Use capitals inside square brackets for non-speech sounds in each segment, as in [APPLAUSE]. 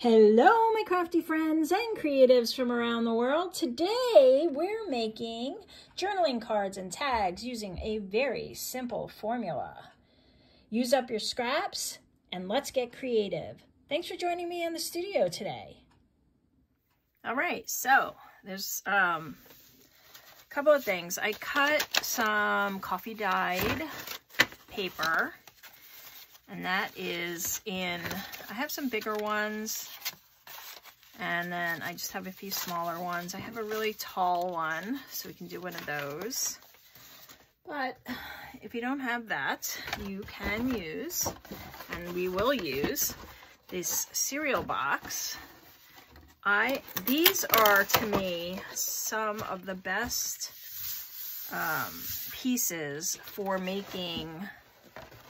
Hello, my crafty friends and creatives from around the world. Today, we're making journaling cards and tags using a very simple formula. Use up your scraps and let's get creative. Thanks for joining me in the studio today. All right, so there's um, a couple of things. I cut some coffee dyed paper and that is in, I have some bigger ones, and then I just have a few smaller ones. I have a really tall one, so we can do one of those. But if you don't have that, you can use, and we will use, this cereal box. I These are, to me, some of the best um, pieces for making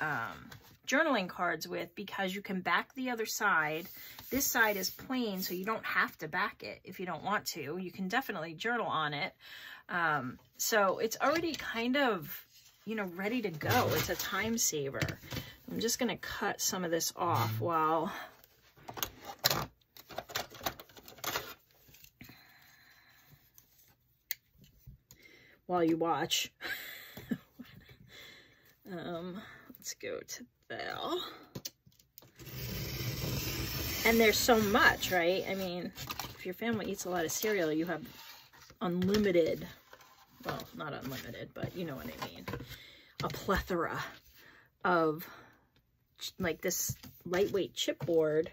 um, journaling cards with because you can back the other side. This side is plain, so you don't have to back it if you don't want to. You can definitely journal on it. Um, so it's already kind of, you know, ready to go. It's a time saver. I'm just going to cut some of this off while... while you watch. [LAUGHS] um, let's go to there. And there's so much, right? I mean, if your family eats a lot of cereal, you have unlimited, well, not unlimited, but you know what I mean, a plethora of like this lightweight chipboard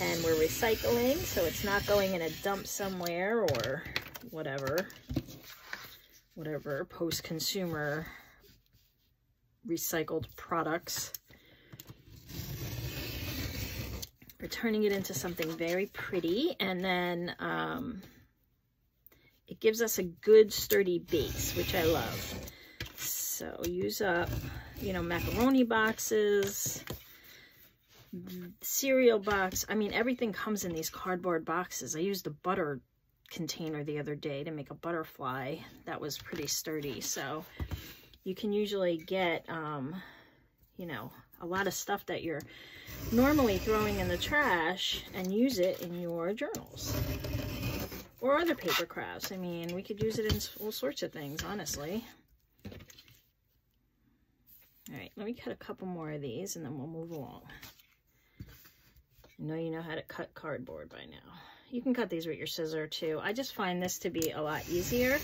and we're recycling so it's not going in a dump somewhere or whatever whatever post-consumer recycled products. We're turning it into something very pretty and then um, it gives us a good sturdy base, which I love. So use up, you know, macaroni boxes, cereal box. I mean, everything comes in these cardboard boxes. I used a butter container the other day to make a butterfly. That was pretty sturdy. So you can usually get, um, you know, a lot of stuff that you're normally throwing in the trash and use it in your journals or other paper crafts. I mean, we could use it in all sorts of things, honestly. All right, let me cut a couple more of these and then we'll move along. I know you know how to cut cardboard by now. You can cut these with your scissor too. I just find this to be a lot easier.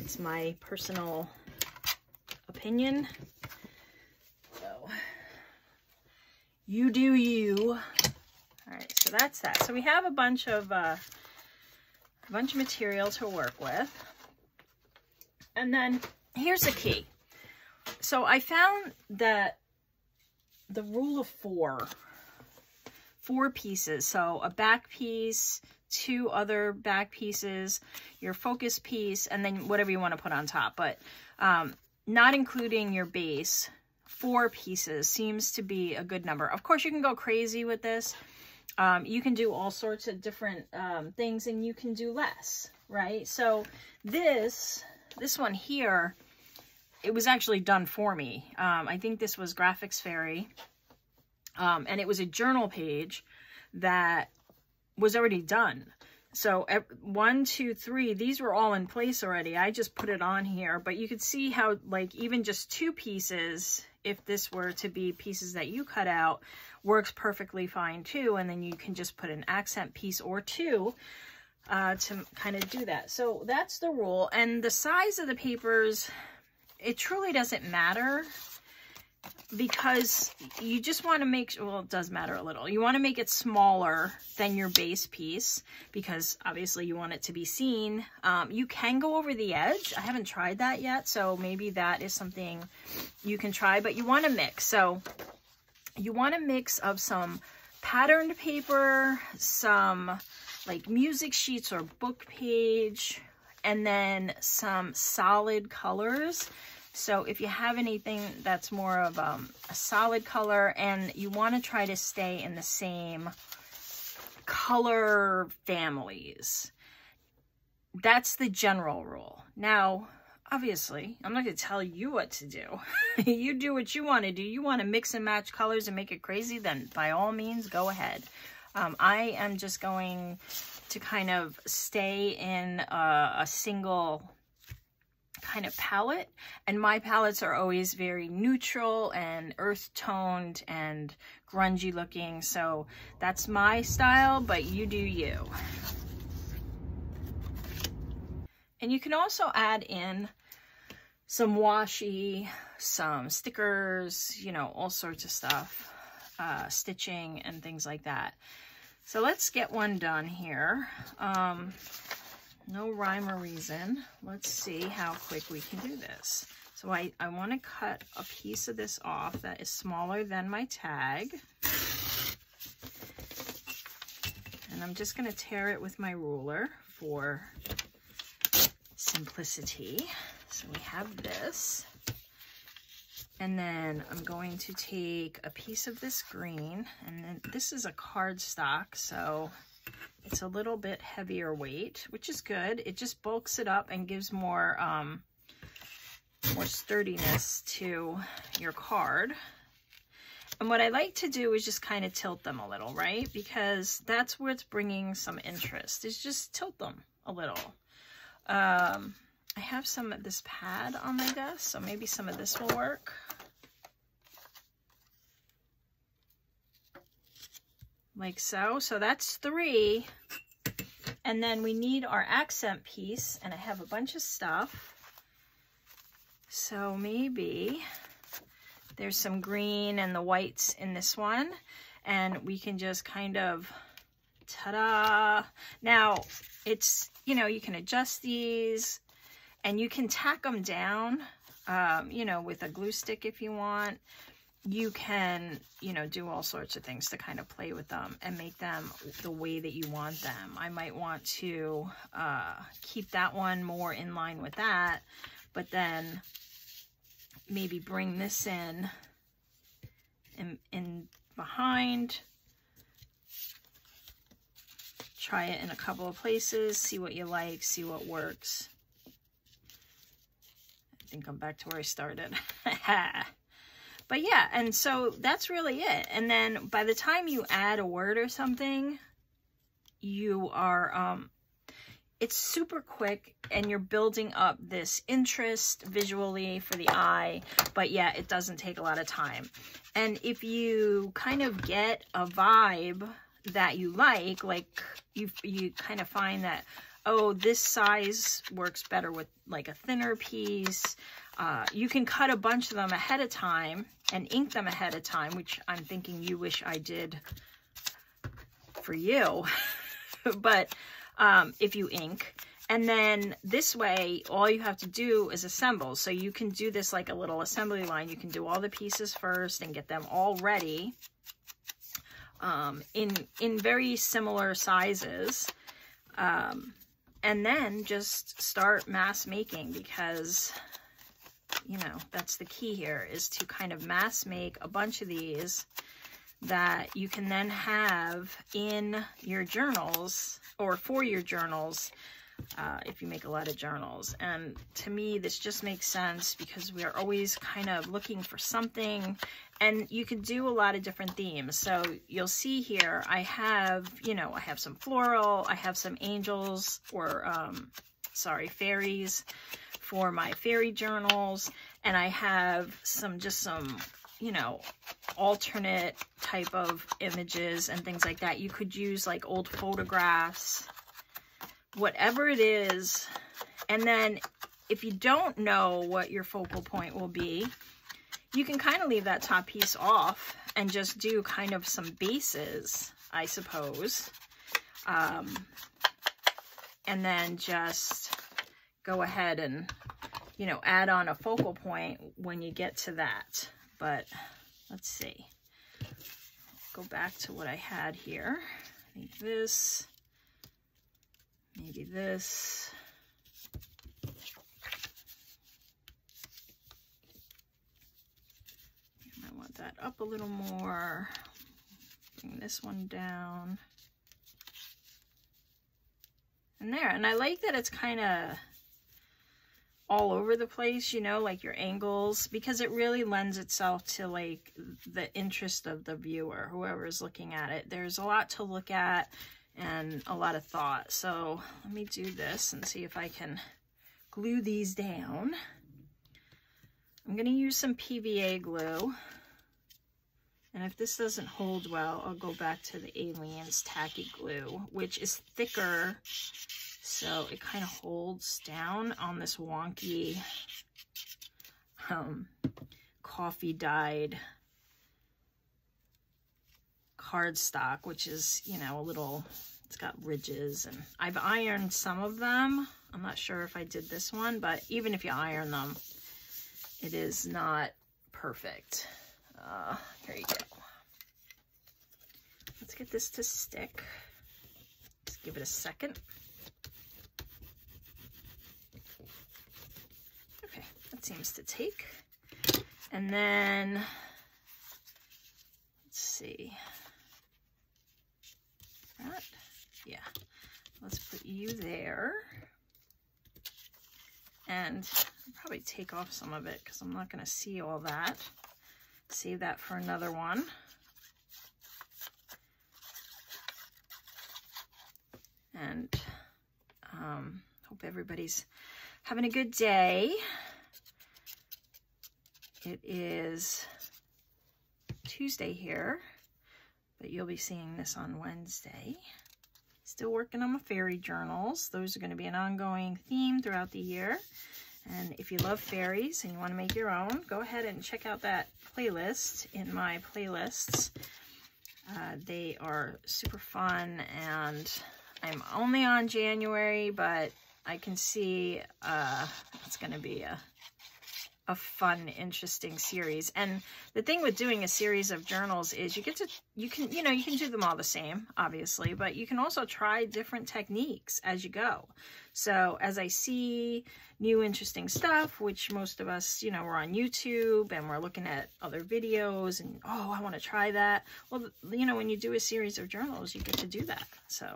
It's my personal opinion. So, you do you. All right, so that's that. So we have a bunch of uh, a bunch of material to work with. And then here's the key. So I found that the rule of four, four pieces. So a back piece, two other back pieces, your focus piece, and then whatever you want to put on top. But um, not including your base, four pieces seems to be a good number. Of course, you can go crazy with this. Um, you can do all sorts of different um, things and you can do less, right? So this, this one here, it was actually done for me. Um, I think this was Graphics Fairy. Um, and it was a journal page that was already done. So one, two, three, these were all in place already. I just put it on here, but you could see how like even just two pieces, if this were to be pieces that you cut out, works perfectly fine too. And then you can just put an accent piece or two uh, to kind of do that. So that's the rule. And the size of the papers, it truly doesn't matter because you just want to make, well, it does matter a little. You want to make it smaller than your base piece because obviously you want it to be seen. Um, you can go over the edge. I haven't tried that yet, so maybe that is something you can try, but you want to mix. So you want a mix of some patterned paper, some like music sheets or book page, and then some solid colors. So if you have anything that's more of um, a solid color and you want to try to stay in the same color families, that's the general rule. Now, obviously, I'm not going to tell you what to do. [LAUGHS] you do what you want to do. You want to mix and match colors and make it crazy, then by all means, go ahead. Um, I am just going to kind of stay in a, a single kind of palette and my palettes are always very neutral and earth toned and grungy looking so that's my style but you do you. And you can also add in some washi some stickers you know all sorts of stuff uh, stitching and things like that. So let's get one done here. Um, no rhyme or reason. Let's see how quick we can do this. So I, I want to cut a piece of this off that is smaller than my tag. And I'm just going to tear it with my ruler for simplicity. So we have this. And then I'm going to take a piece of this green, and then this is a cardstock, so it's a little bit heavier weight, which is good. It just bulks it up and gives more, um, more sturdiness to your card. And what I like to do is just kind of tilt them a little, right? Because that's what's bringing some interest, is just tilt them a little. Um, I have some of this pad on my desk, so maybe some of this will work. Like so. So that's three. And then we need our accent piece, and I have a bunch of stuff. So maybe there's some green and the whites in this one, and we can just kind of, ta-da. Now, it's, you know, you can adjust these, and you can tack them down, um, you know, with a glue stick if you want you can, you know, do all sorts of things to kind of play with them and make them the way that you want them. I might want to uh, keep that one more in line with that, but then maybe bring this in, in, in behind, try it in a couple of places, see what you like, see what works. I think I'm back to where I started. [LAUGHS] But yeah, and so that's really it. And then by the time you add a word or something, you are, um, it's super quick and you're building up this interest visually for the eye, but yeah, it doesn't take a lot of time. And if you kind of get a vibe that you like, like you, you kind of find that, oh, this size works better with like a thinner piece, uh, you can cut a bunch of them ahead of time and ink them ahead of time, which I'm thinking you wish I did for you. [LAUGHS] but um, if you ink, and then this way, all you have to do is assemble. So you can do this like a little assembly line. You can do all the pieces first and get them all ready um, in, in very similar sizes. Um, and then just start mass making because you know, that's the key here is to kind of mass make a bunch of these that you can then have in your journals or for your journals uh, if you make a lot of journals. And to me, this just makes sense because we are always kind of looking for something and you can do a lot of different themes. So you'll see here, I have, you know, I have some floral, I have some angels or, um, sorry, fairies for my fairy journals. And I have some, just some, you know, alternate type of images and things like that. You could use like old photographs, whatever it is. And then if you don't know what your focal point will be, you can kind of leave that top piece off and just do kind of some bases, I suppose. Um, and then just go ahead and, you know, add on a focal point when you get to that. But let's see. Go back to what I had here. Think this, maybe this. I want that up a little more. Bring this one down. And there. And I like that it's kind of all over the place, you know, like your angles, because it really lends itself to like the interest of the viewer, whoever is looking at it. There's a lot to look at and a lot of thought. So let me do this and see if I can glue these down. I'm going to use some PVA glue. And if this doesn't hold well, I'll go back to the Aleene's Tacky Glue, which is thicker so it kind of holds down on this wonky um, coffee dyed cardstock, which is, you know, a little, it's got ridges and I've ironed some of them. I'm not sure if I did this one, but even if you iron them, it is not perfect. Uh, here you go. Let's get this to stick. Let's give it a second. Okay, that seems to take. And then, let's see, that, yeah, let's put you there. And I'll probably take off some of it because I'm not going to see all that. Save that for another one. And um, hope everybody's having a good day. It is Tuesday here, but you'll be seeing this on Wednesday. Still working on my fairy journals. Those are going to be an ongoing theme throughout the year. And if you love fairies and you want to make your own, go ahead and check out that playlist in my playlists. Uh, they are super fun and I'm only on January, but I can see uh, it's going to be a a fun, interesting series. And the thing with doing a series of journals is you get to, you can, you know, you can do them all the same, obviously, but you can also try different techniques as you go. So as I see new interesting stuff, which most of us, you know, we're on YouTube and we're looking at other videos and, oh, I want to try that. Well, you know, when you do a series of journals, you get to do that. So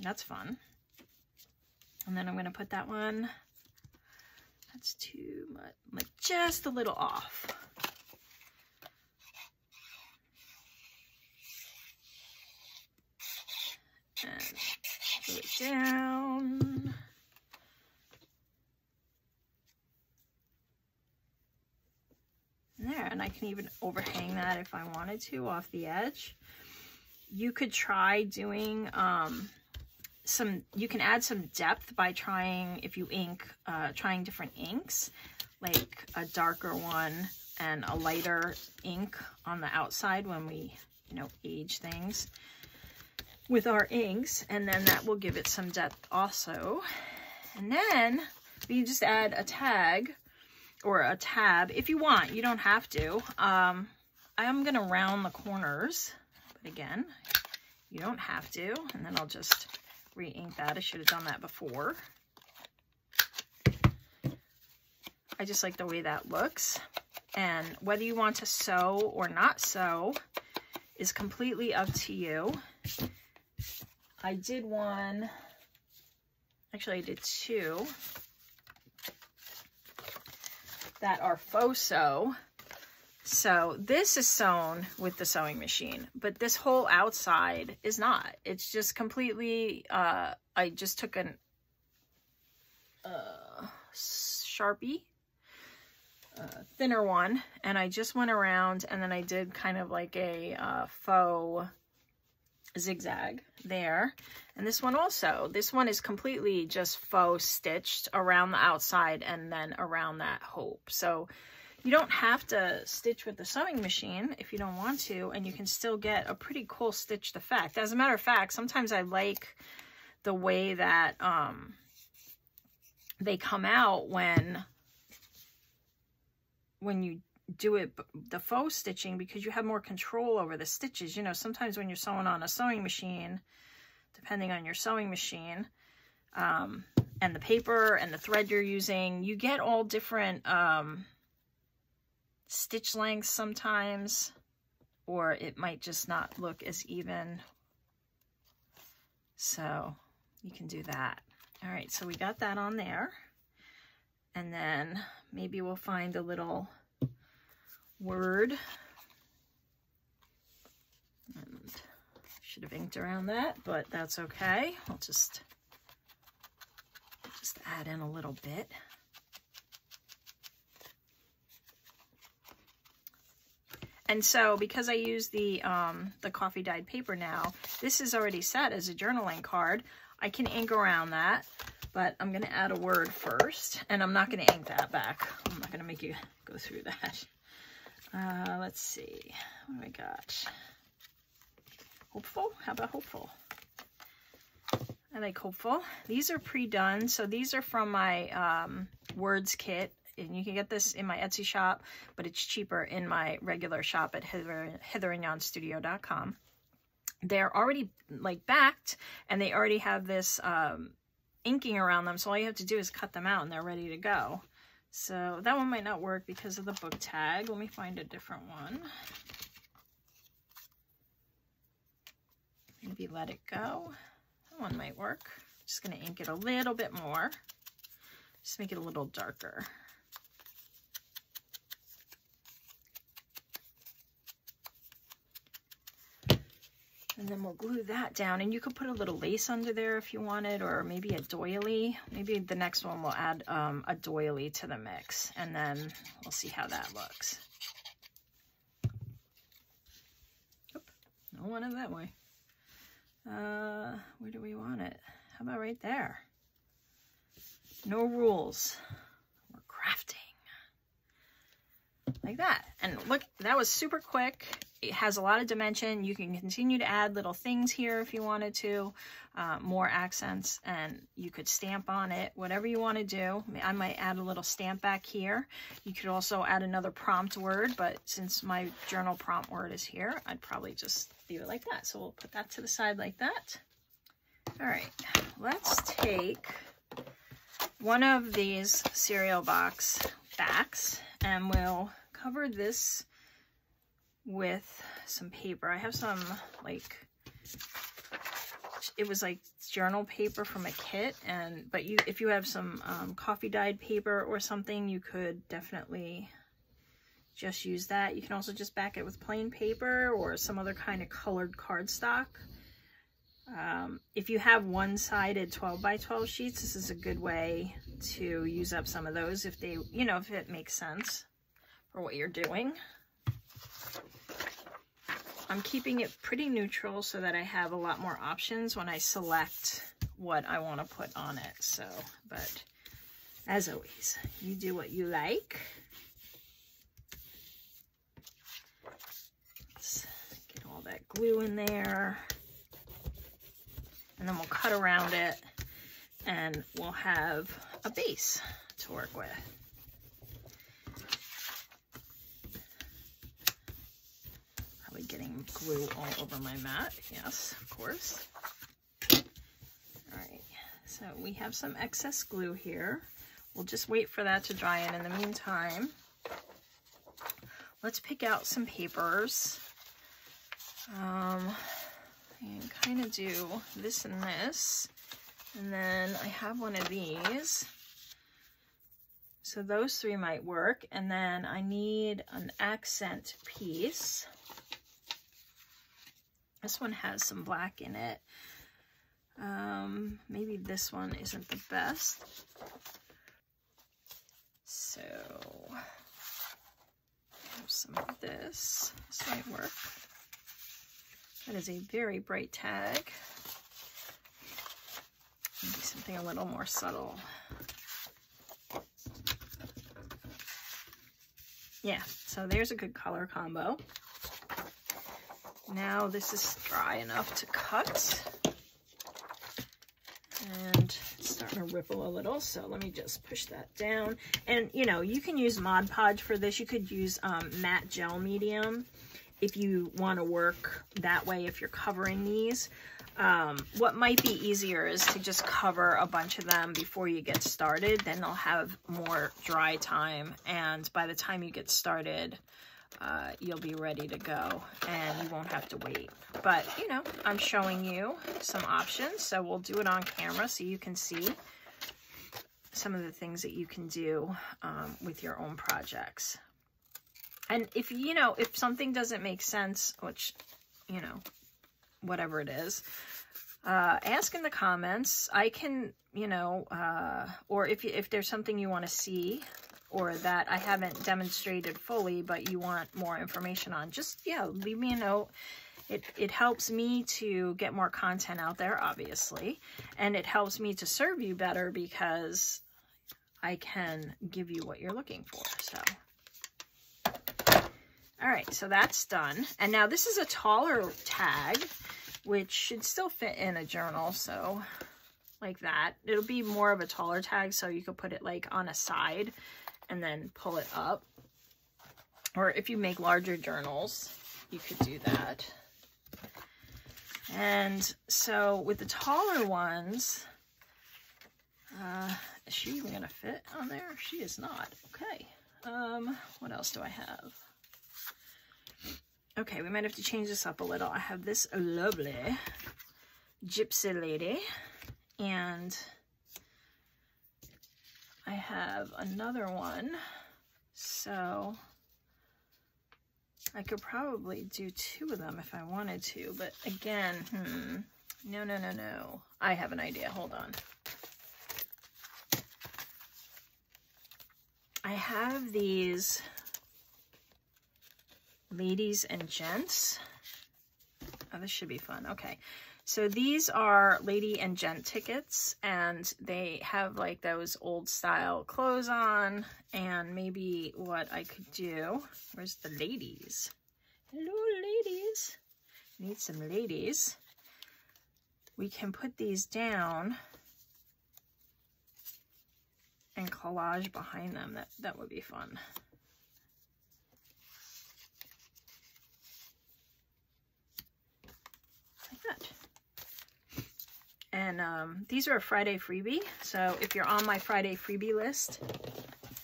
that's fun. And then I'm going to put that one that's too much, like just a little off. And put it down. There, and I can even overhang that if I wanted to off the edge. You could try doing um, some, you can add some depth by trying, if you ink, uh, trying different inks, like a darker one and a lighter ink on the outside when we, you know, age things with our inks. And then that will give it some depth also. And then you just add a tag or a tab if you want. You don't have to. Um, I'm going to round the corners. But again, you don't have to. And then I'll just re-ink that. I should have done that before. I just like the way that looks. And whether you want to sew or not sew is completely up to you. I did one, actually I did two that are faux sew. So this is sewn with the sewing machine, but this whole outside is not. It's just completely, uh, I just took an uh, Sharpie, uh, thinner one, and I just went around and then I did kind of like a uh, faux zigzag there. And this one also, this one is completely just faux stitched around the outside and then around that hope. So you don't have to stitch with the sewing machine if you don't want to, and you can still get a pretty cool stitched effect. As a matter of fact, sometimes I like the way that um, they come out when when you do it the faux stitching because you have more control over the stitches. You know, sometimes when you're sewing on a sewing machine, depending on your sewing machine, um, and the paper and the thread you're using, you get all different um, stitch lengths sometimes, or it might just not look as even. So you can do that. All right, so we got that on there. And then maybe we'll find a little word. And should have inked around that, but that's okay. I'll just, just add in a little bit. And so because I use the, um, the coffee dyed paper now, this is already set as a journaling card. I can ink around that, but I'm going to add a word first, and I'm not going to ink that back. I'm not going to make you go through that. Uh, let's see. What do I got? Hopeful? How about hopeful? I like hopeful. These are pre-done. So these are from my um, words kit and you can get this in my Etsy shop, but it's cheaper in my regular shop at Hither, hitherandyonstudio.com. They're already like backed and they already have this um, inking around them. So all you have to do is cut them out and they're ready to go. So that one might not work because of the book tag. Let me find a different one. Maybe let it go. That one might work. Just to ink it a little bit more. Just make it a little darker. And then we'll glue that down. And you could put a little lace under there if you wanted, or maybe a doily. Maybe the next one we'll add um, a doily to the mix. And then we'll see how that looks. Oop, no one that way. Uh, where do we want it? How about right there? No rules. We're crafting. Like that. And look, that was super quick it has a lot of dimension. You can continue to add little things here if you wanted to, uh, more accents, and you could stamp on it, whatever you want to do. I might add a little stamp back here. You could also add another prompt word, but since my journal prompt word is here, I'd probably just leave it like that. So we'll put that to the side like that. All right, let's take one of these cereal box backs and we'll cover this with some paper. I have some like it was like journal paper from a kit and but you if you have some um, coffee dyed paper or something you could definitely just use that. You can also just back it with plain paper or some other kind of colored cardstock. Um, if you have one-sided 12 by 12 sheets this is a good way to use up some of those if they you know if it makes sense for what you're doing I'm keeping it pretty neutral so that I have a lot more options when I select what I want to put on it. So, but as always, you do what you like. Let's get all that glue in there. And then we'll cut around it and we'll have a base to work with. Getting glue all over my mat. Yes, of course. All right, so we have some excess glue here. We'll just wait for that to dry and in the meantime, let's pick out some papers. Um, and kind of do this and this. And then I have one of these. So those three might work. And then I need an accent piece. This one has some black in it. Um, maybe this one isn't the best. So, some of this. This might work. That is a very bright tag. Maybe something a little more subtle. Yeah, so there's a good color combo. Now this is dry enough to cut. And it's starting to ripple a little, so let me just push that down. And, you know, you can use Mod Podge for this. You could use um, matte gel medium if you want to work that way if you're covering these. Um, what might be easier is to just cover a bunch of them before you get started. Then they'll have more dry time. And by the time you get started, uh, you'll be ready to go and you won't have to wait. But, you know, I'm showing you some options, so we'll do it on camera so you can see. some of the things that you can do um, with your own projects. And if, you know, if something doesn't make sense, which, you know, whatever it is, uh, ask in the comments. I can, you know, uh, or if, if there's something you want to see or that I haven't demonstrated fully, but you want more information on, just, yeah, leave me a note. It, it helps me to get more content out there, obviously, and it helps me to serve you better because I can give you what you're looking for, so. All right, so that's done. And now this is a taller tag, which should still fit in a journal, so like that. It'll be more of a taller tag, so you could put it like on a side and then pull it up. Or if you make larger journals, you could do that. And so with the taller ones, uh, is she even going to fit on there? She is not. Okay. Um, what else do I have? Okay, we might have to change this up a little. I have this lovely gypsy lady and I have another one. So I could probably do two of them if I wanted to, but again, hmm, no, no, no, no. I have an idea. Hold on. I have these ladies and gents. Oh, this should be fun. Okay. So these are lady and gent tickets and they have like those old style clothes on and maybe what I could do. Where's the ladies? Hello, ladies. Need some ladies. We can put these down and collage behind them. That, that would be fun. Like that. And um, these are a Friday freebie. So if you're on my Friday freebie list,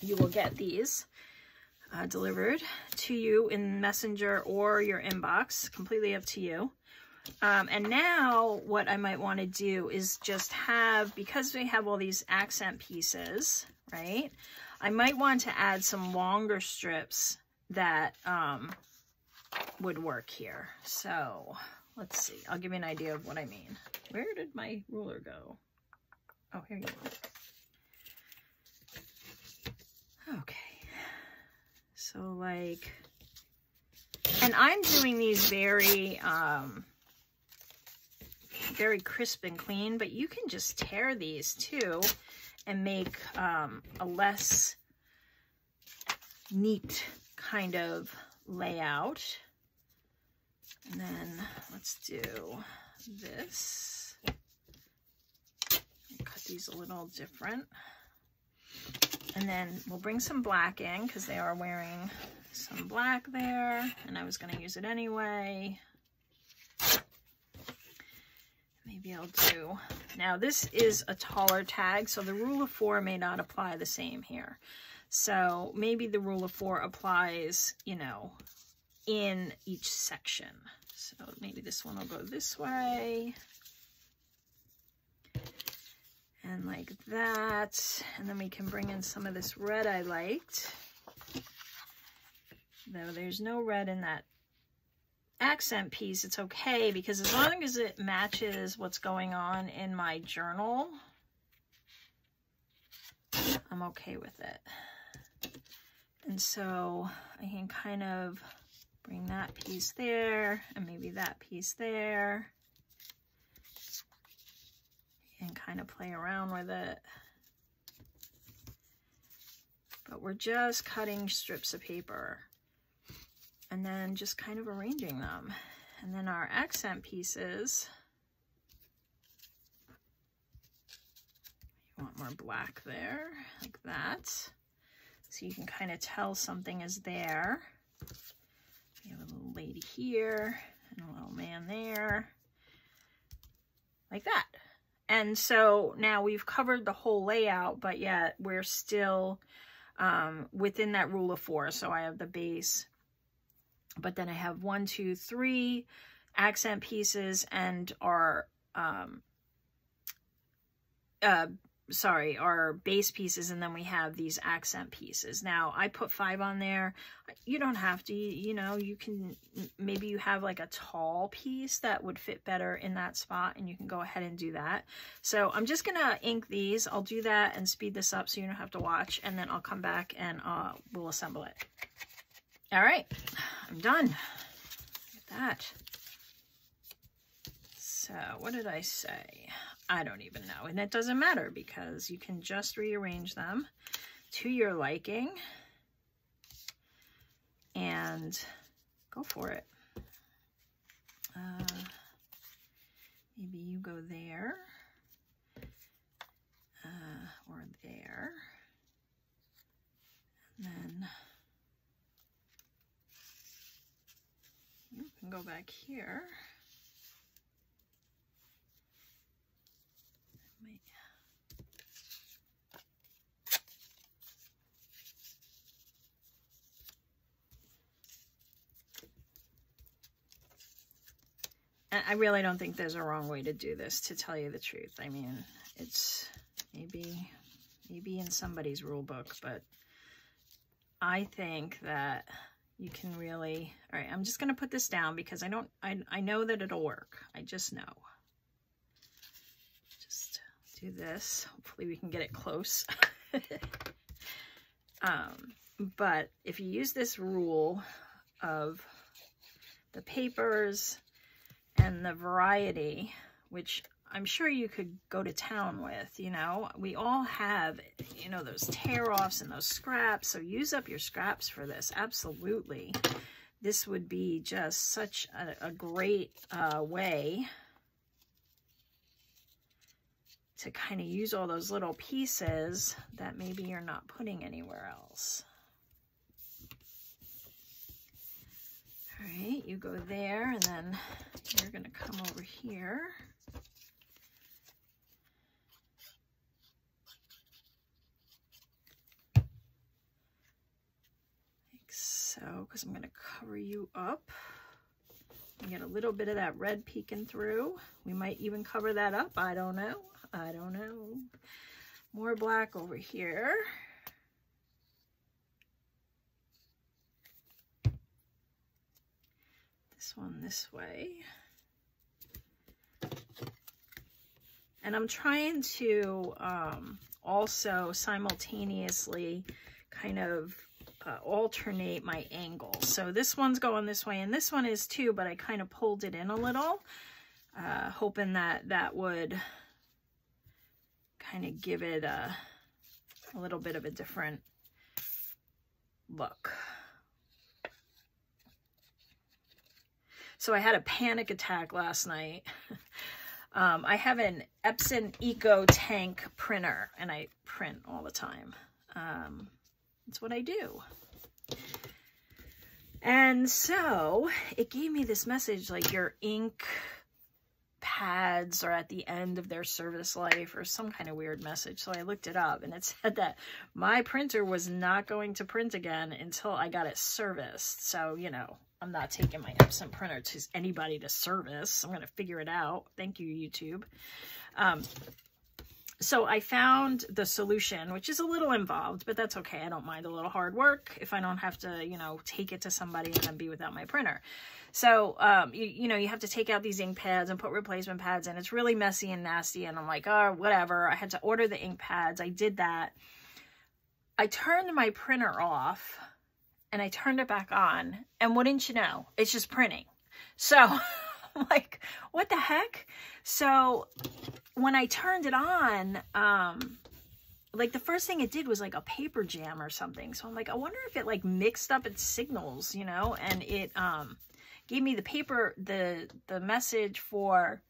you will get these uh, delivered to you in Messenger or your inbox. Completely up to you. Um, and now what I might want to do is just have, because we have all these accent pieces, right? I might want to add some longer strips that um, would work here. So let's see. I'll give you an idea of what I mean. Where did my ruler go? Oh, here you go. Okay. So like, and I'm doing these very, um, very crisp and clean, but you can just tear these too and make um, a less neat kind of layout. And then let's do this. Cut these a little different. And then we'll bring some black in because they are wearing some black there. And I was going to use it anyway. Maybe I'll do... Now this is a taller tag, so the rule of four may not apply the same here. So maybe the rule of four applies, you know, in each section. So maybe this one will go this way. And like that. And then we can bring in some of this red I liked. Though there's no red in that accent piece, it's okay because as long as it matches what's going on in my journal, I'm okay with it. And so I can kind of bring that piece there and maybe that piece there and kind of play around with it. But we're just cutting strips of paper and then just kind of arranging them. And then our accent pieces, you want more black there, like that. So you can kind of tell something is there. We have a little lady here and a little man there, like that. And so now we've covered the whole layout, but yet we're still um, within that rule of four. So I have the base, but then I have one, two, three accent pieces and our um, uh, sorry, our base pieces, and then we have these accent pieces. Now, I put five on there. You don't have to, you know, you can, maybe you have like a tall piece that would fit better in that spot, and you can go ahead and do that. So I'm just going to ink these. I'll do that and speed this up so you don't have to watch, and then I'll come back and uh, we'll assemble it. All right, I'm done with that. So what did I say? I don't even know. And it doesn't matter because you can just rearrange them to your liking and go for it. Uh, maybe you go there uh, or there. And then you can go back here. I really don't think there's a wrong way to do this, to tell you the truth. I mean, it's maybe, maybe in somebody's rule book, but I think that you can really, all right, I'm just going to put this down because I don't, I, I know that it'll work. I just know. Do this. Hopefully we can get it close. [LAUGHS] um, but if you use this rule of the papers, and the variety, which I'm sure you could go to town with, you know. We all have, you know, those tear-offs and those scraps, so use up your scraps for this, absolutely. This would be just such a, a great uh, way to kind of use all those little pieces that maybe you're not putting anywhere else. All right, you go there and then you're to come over here. Like so, because I'm to cover you up. And get a little bit of that red peeking through. We might even cover that up. I don't know. I don't know. More black over here. this one this way. And I'm trying to um, also simultaneously kind of uh, alternate my angle. So this one's going this way and this one is too, but I kind of pulled it in a little, uh, hoping that that would kind of give it a, a little bit of a different look. So I had a panic attack last night. [LAUGHS] um, I have an Epson Eco Tank printer, and I print all the time. Um, that's what I do. And so it gave me this message like your ink pads are at the end of their service life or some kind of weird message. So I looked it up and it [LAUGHS] said that my printer was not going to print again until I got it serviced. So, you know, I'm not taking my Epson printer to anybody to service. I'm going to figure it out. Thank you, YouTube. Um, so I found the solution, which is a little involved, but that's okay. I don't mind a little hard work if I don't have to, you know, take it to somebody and then be without my printer. So, um, you, you know, you have to take out these ink pads and put replacement pads in. It's really messy and nasty. And I'm like, oh, whatever. I had to order the ink pads. I did that. I turned my printer off and I turned it back on and wouldn't you know, it's just printing. So [LAUGHS] like, what the heck? So when I turned it on, um, like the first thing it did was like a paper jam or something. So I'm like, I wonder if it like mixed up its signals, you know, and it um, gave me the paper, the, the message for,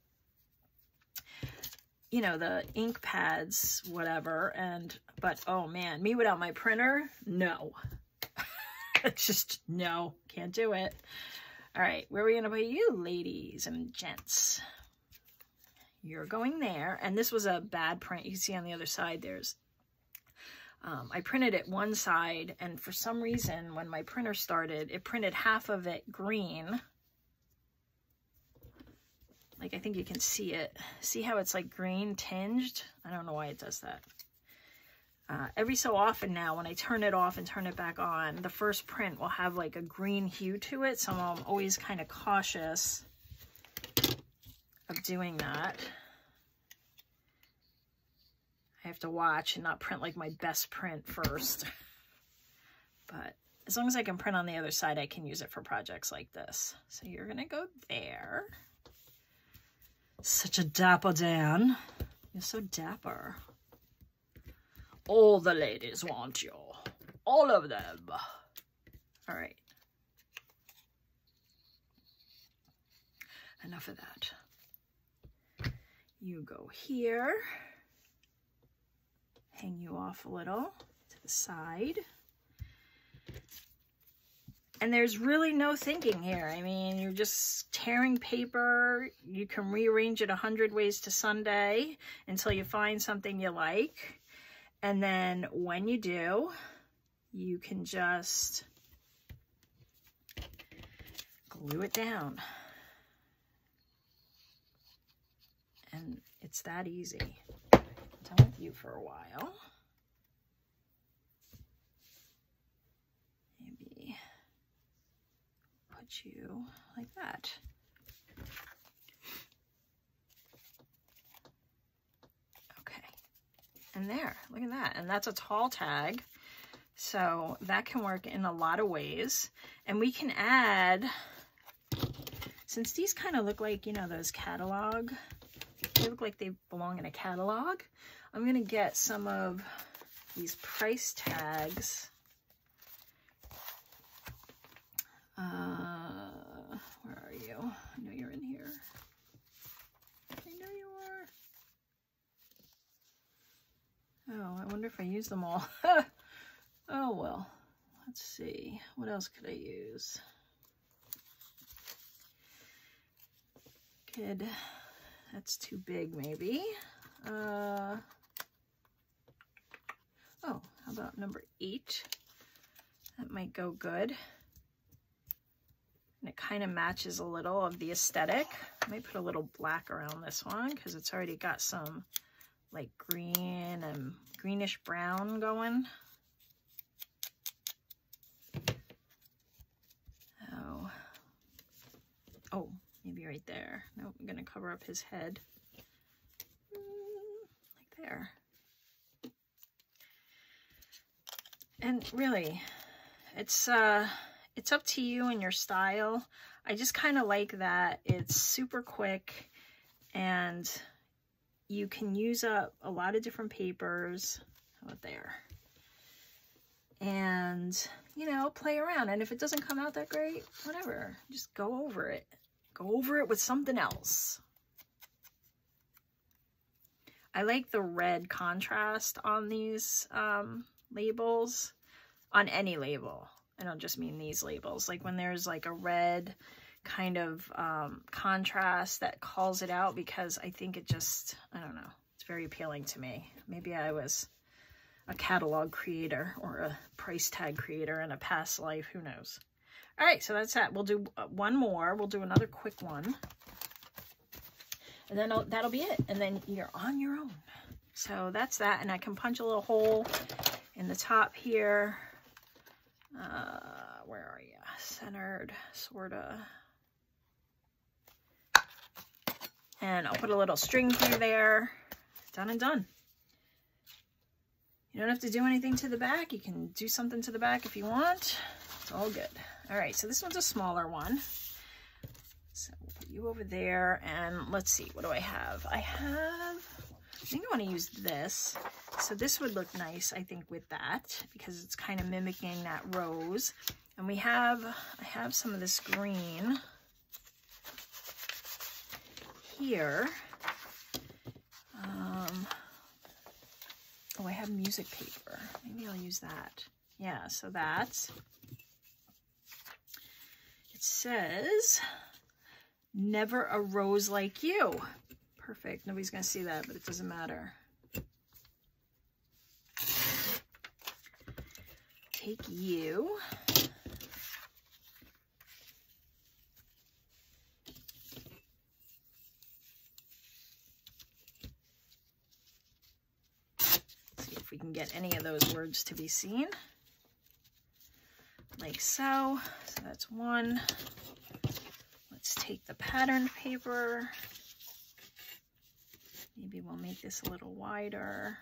you know, the ink pads, whatever. And, but oh man, me without my printer, no. [LAUGHS] it's just, no, can't do it. All right, where are we going to put you, ladies and gents? You're going there. And this was a bad print. You can see on the other side, there's, um, I printed it one side, and for some reason, when my printer started, it printed half of it green, Like, I think you can see it. See how it's like green tinged? I don't know why it does that. Uh, every so often now, when I turn it off and turn it back on, the first print will have like a green hue to it. So I'm always kind of cautious of doing that. I have to watch and not print like my best print first. [LAUGHS] but as long as I can print on the other side, I can use it for projects like this. So you're going to go there. Such a dapper Dan. You're so dapper. All the ladies want you. All of them. All right. Enough of that. You go here. Hang you off a little to the side. And there's really no thinking here. I mean, you're just tearing paper. You can rearrange it a hundred ways to Sunday until you find something you like. And then when you do, you can just glue it down. And it's that easy. Done with you for a while. Maybe put you like that. Okay, and there, look at that. And that's a tall tag. So that can work in a lot of ways. And we can add, since these kind of look like, you know, those catalog, they look like they belong in a catalog. I'm going to get some of these price tags. Uh, where are you? I know you're in here. I know you are. Oh, I wonder if I use them all. [LAUGHS] oh, well. Let's see. What else could I use? Could, that's too big maybe. Uh, oh, how about number eight? That might go good. And it kind of matches a little of the aesthetic. I might put a little black around this one because it's already got some like green and greenish brown going. Oh, oh, right there. No, I'm to cover up his head. Like there. And really, it's uh, it's up to you and your style. I just kind of like that. It's super quick and you can use up a lot of different papers. How there? And, you know, play around. And if it doesn't come out that great, whatever. Just go over it. Go over it with something else. I like the red contrast on these um, labels, on any label. I don't just mean these labels. Like when there's like a red kind of um, contrast that calls it out because I think it just, I don't know, it's very appealing to me. Maybe I was a catalog creator or a price tag creator in a past life, who knows. All right, so that's that. We'll do uh, one more. We'll do another quick one. And then that'll be it. And then you're on your own. So that's that. And I can punch a little hole in the top here. Uh, where are you? Centered, sort of. And I'll put a little string through there. Done and done. You don't have to do anything to the back. You can do something to the back if you want. It's all good. All right, so this one's a smaller one. So we'll put you over there. And let's see, what do I have? I have, I think I want to use this. So this would look nice, I think, with that because it's kind of mimicking that rose. And we have, I have some of this green here. Um, oh, I have music paper. Maybe I'll use that. Yeah, so that's, says, never a rose like you. Perfect. Nobody's going to see that, but it doesn't matter. Take you. Let's see if we can get any of those words to be seen. Like so. So that's one. Let's take the patterned paper. Maybe we'll make this a little wider.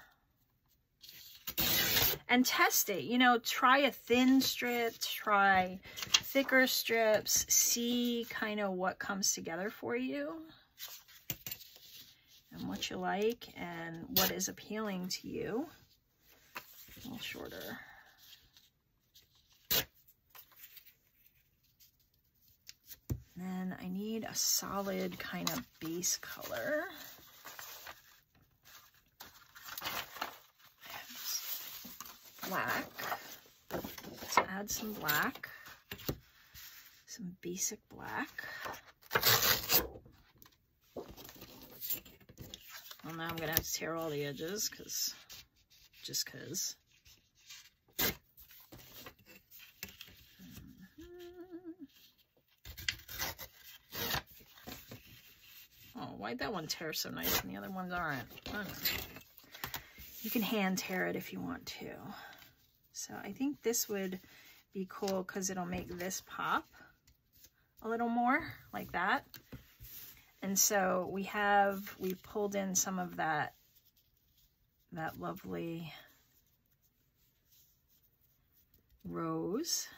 And test it. You know, try a thin strip, try thicker strips, see kind of what comes together for you and what you like and what is appealing to you. A little shorter. Then I need a solid kind of base color. Black. Let's add some black. Some basic black. Well, now I'm going to have to tear all the edges because, just because. Why'd that one tear so nice and the other ones aren't? You can hand tear it if you want to. So I think this would be cool because it'll make this pop a little more like that. And so we have, we pulled in some of that, that lovely rose.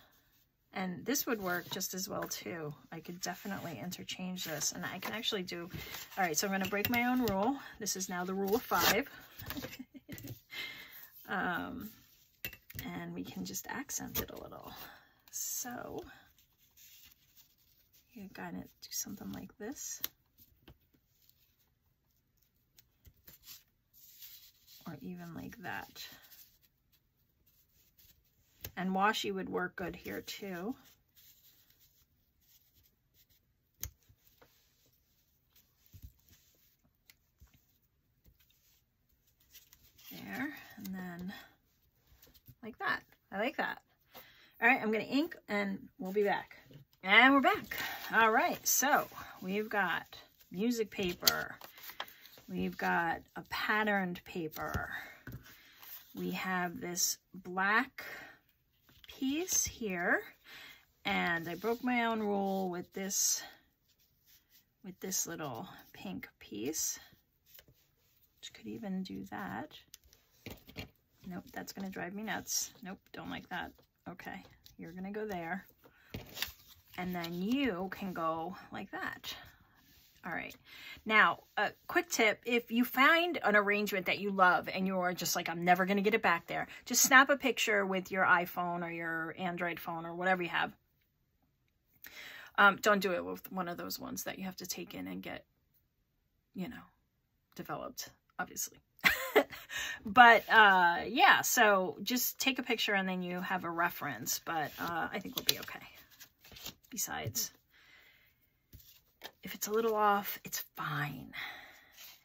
And this would work just as well too. I could definitely interchange this and I can actually do, all right, so I'm gonna break my own rule. This is now the rule of five. [LAUGHS] um, and we can just accent it a little. So you kind of do something like this. Or even like that. And washi would work good here too. There, and then like that. I like that. All right, I'm to ink and we'll be back. And we're back. All right, so we've got music paper. We've got a patterned paper. We have this black piece here. And I broke my own rule with this, with this little pink piece. Which could even do that. Nope, that's to drive me nuts. Nope, don't like that. Okay, you're to go there. And then you can go like that. All right. Now, a quick tip, if you find an arrangement that you love and you're just like, I'm never going to get it back there, just snap a picture with your iPhone or your Android phone or whatever you have. Um, don't do it with one of those ones that you have to take in and get, you know, developed, obviously. [LAUGHS] but uh, yeah, so just take a picture and then you have a reference, but uh, I think we'll be okay. Besides, if it's a little off, it's fine.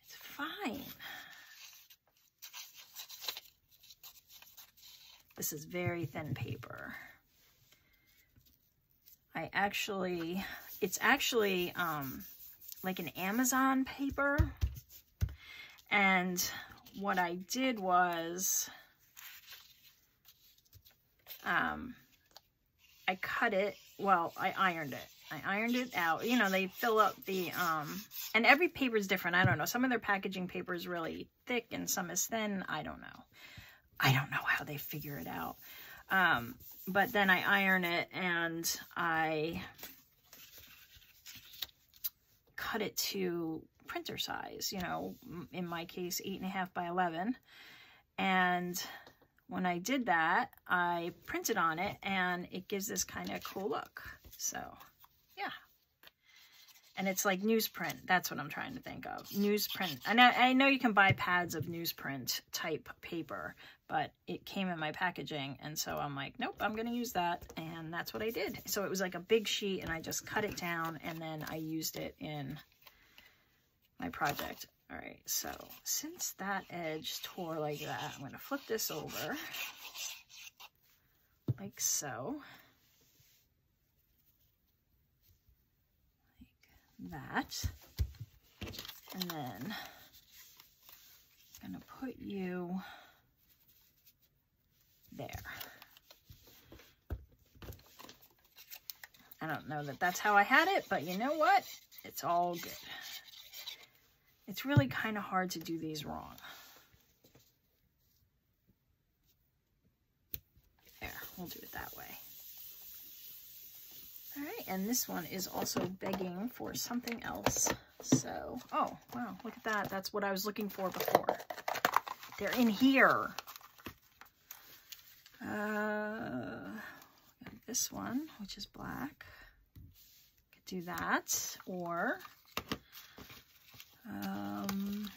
It's fine. This is very thin paper. I actually, it's actually um, like an Amazon paper. And what I did was, um, I cut it, well, I ironed it. I ironed it out. You know, they fill up the, um, and every paper is different. I don't know. Some of their packaging paper is really thick and some is thin. I don't know. I don't know how they figure it out. Um, but then I iron it and I cut it to printer size, you know, in my case, eight and a half by 11. And when I did that, I printed on it and it gives this kind of cool look. So and it's like newsprint. That's what I'm trying to think of. Newsprint. [LAUGHS] And I, I know you can buy pads of newsprint type paper, but it came in my packaging. And so I'm like, nope, I'm going to use that. And that's what I did. So it was like a big sheet and I just cut it down and then I used it in my project. All right, so since that edge tore like that, I'm going to flip this over like so. That. And then I'm to put you there. I don't know that that's how I had it, but you know what? It's all good. It's really kind of hard to do these wrong. There, we'll do it that way. And this one is also begging for something else. So, oh, wow, look at that. That's what I was looking for before. They're in here. Uh, this one, which is black. Could do that, or um,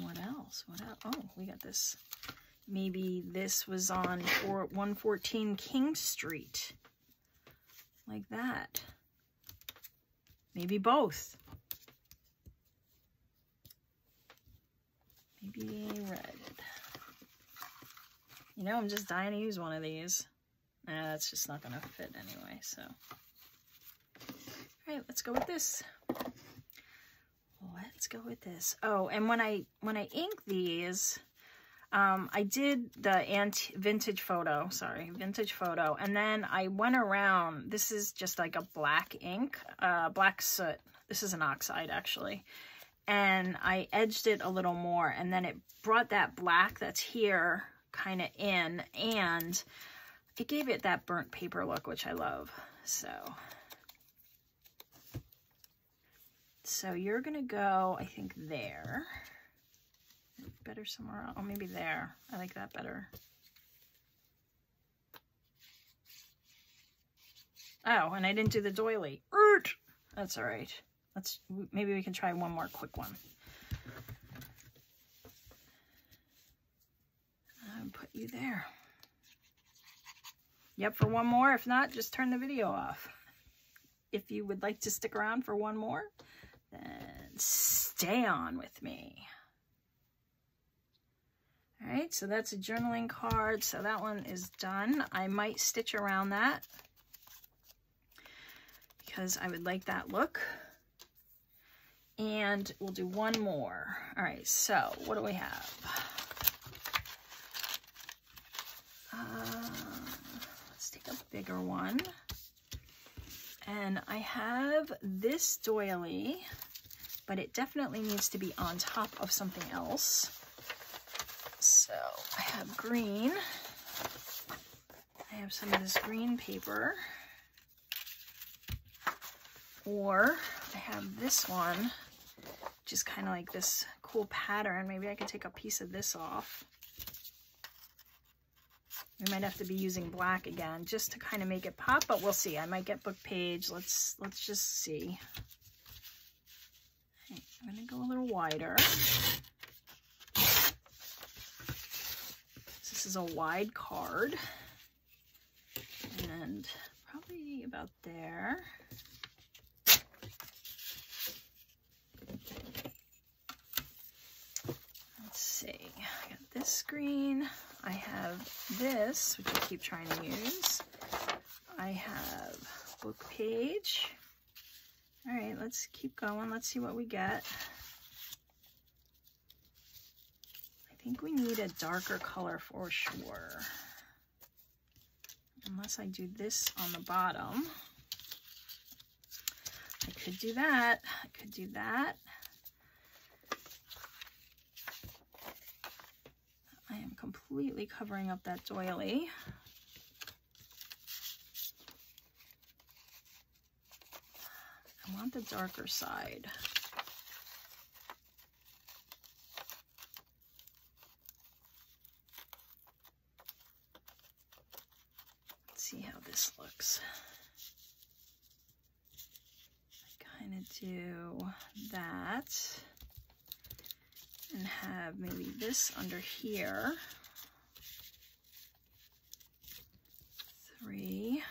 what else? What else? Oh, we got this. Maybe this was on for 114 King Street, like that. Maybe both. Maybe red. You know, I'm just dying to use one of these. Nah, that's just not to fit anyway, so. All right, let's go with this. Let's go with this. Oh, and when I when I ink these, um, I did the anti vintage photo, sorry, vintage photo, and then I went around. This is just like a black ink, uh, black soot. This is an oxide actually, and I edged it a little more, and then it brought that black that's here kind of in, and it gave it that burnt paper look, which I love. So, so you're going to go, I think, there. Better somewhere else. Oh, maybe there. I like that better. Oh, and I didn't do the doily. That's all right. Let's, maybe we can try one more quick one. And put you there. Yep, for one more. If not, just turn the video off. If you would like to stick around for one more, then stay on with me. All right, so that's a journaling card. So that one is done. I might stitch around that because I would like that look. And we'll do one more. All right, so what do we have? Uh, let's take a bigger one. And I have this doily, but it definitely needs to be on top of something else. So I have green. I have some of this green paper. Or I have this one, is kind of like this cool pattern. Maybe I could take a piece of this off. We might have to be using black again just to kind of make it pop, but we'll see. I might get book page. Let's let's just see. Okay, I'm gonna go a little wider. This is a wide card. And probably about there. Let's see. I got this screen. I have this, which I keep trying to use. I have book page. All right, let's keep going. Let's see what we get. I think we need a darker color for sure. Unless I do this on the bottom. I could do that. I could do that. I am completely covering up that doily. I want the darker side. Let's see how this looks. kind of do that and have maybe this under here. Three.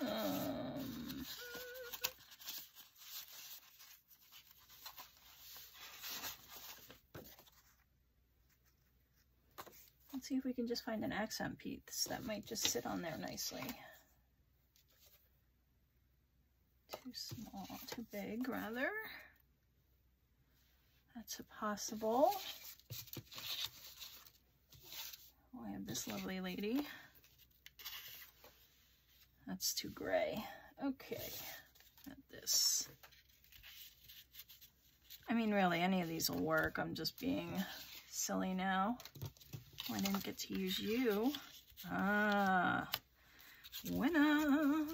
Um, let's see if we can just find an accent piece that might just sit on there nicely. too small, too big rather. That's a possible. Oh, I have this lovely lady. That's too gray. Okay, Got this. I mean, really, any of these will work. I'm just being silly now. Oh, I didn't get to use you. Ah, winner.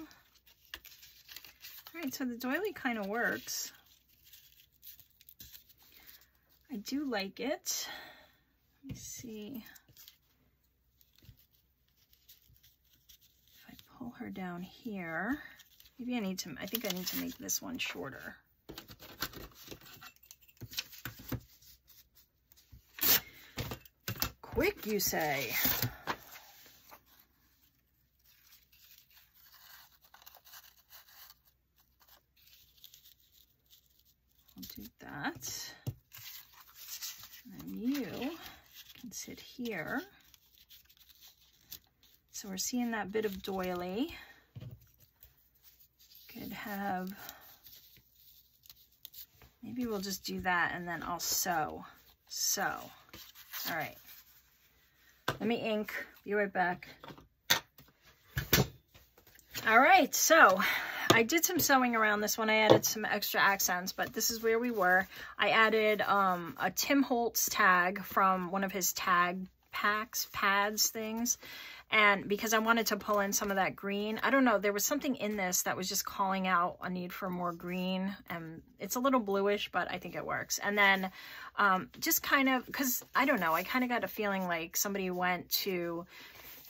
All right, so the doily kind of works. I do like it. Let me see. If I pull her down here, maybe I need to, I think I need to make this one shorter. Quick, you say. I'll do that. And then you can sit here. So we're seeing that bit of doily. Could have, maybe we'll just do that and then I'll sew. Sew. All right. Let me ink. Be right back. All right, so I did some sewing around this one. I added some extra accents, but this is where we were. I added um, a Tim Holtz tag from one of his tag packs, pads things. And because I wanted to pull in some of that green, I don't know, there was something in this that was just calling out a need for more green. And it's a little bluish, but I think it works. And then um, just kind of, because I don't know, I kind of got a feeling like somebody went to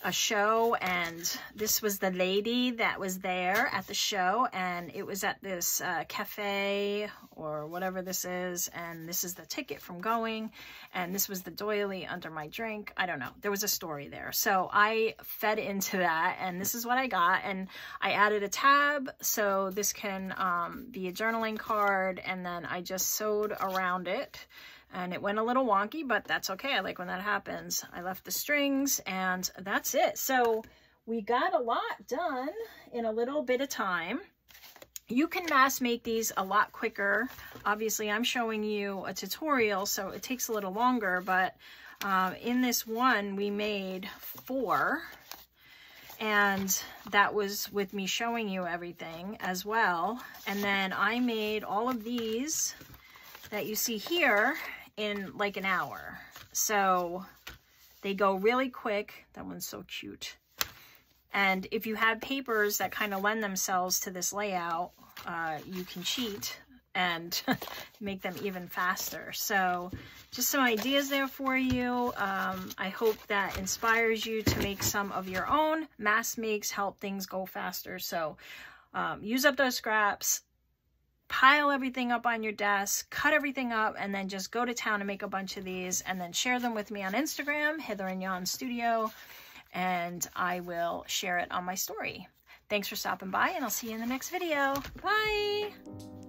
a show and this was the lady that was there at the show and it was at this uh, cafe or whatever this is and this is the ticket from going and this was the doily under my drink. I don't know. There was a story there. So i fed into that and this is what i got and i added a tab so this can um, be a journaling card and then i just sewed around it and it went a little wonky, but that's okay. I like when that happens. I left the strings and that's it. So we got a lot done in a little bit of time. You can mass make these a lot quicker. Obviously, I'm showing you a tutorial, so it takes a little longer, but uh, in this one, we made four, and that was with me showing you everything as well. And then I made all of these that you see here in like an hour. So they go really quick. That one's so cute. And if you have papers that kind of lend themselves to this layout, uh, you can cheat and [LAUGHS] make them even faster. So just some ideas there for you. Um, I hope that inspires you to make some of your own. Mass makes help things go faster. So um, use up those scraps, pile everything up on your desk, cut everything up, and then just go to town and make a bunch of these and then share them with me on Instagram, Hither and Yon Studio, and I will share it on my story. Thanks for stopping by, and I'll see you in the next video. Bye!